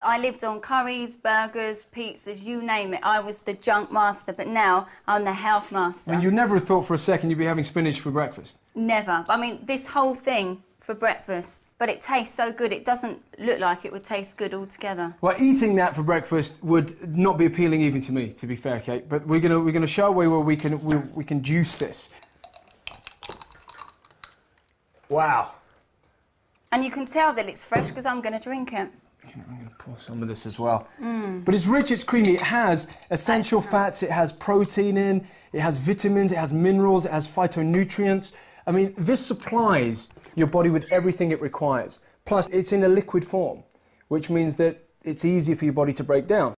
I lived on curries, burgers, pizzas, you name it. I was the junk master, but now I'm the health master. And you never thought for a second you'd be having spinach for breakfast. Never. I mean, this whole thing for breakfast, but it tastes so good. It doesn't look like it would taste good altogether. Well, eating that for breakfast would not be appealing even to me, to be fair, Kate. But we're gonna we're gonna show a way where we can we, we can juice this. Wow. And you can tell that it's fresh because I'm going to drink it. I'm going to pour some of this as well. Mm. But it's rich, it's creamy. It has essential fats, it has protein in, it has vitamins, it has minerals, it has phytonutrients. I mean, this supplies your body with everything it requires. Plus, it's in a liquid form, which means that it's easier for your body to break down.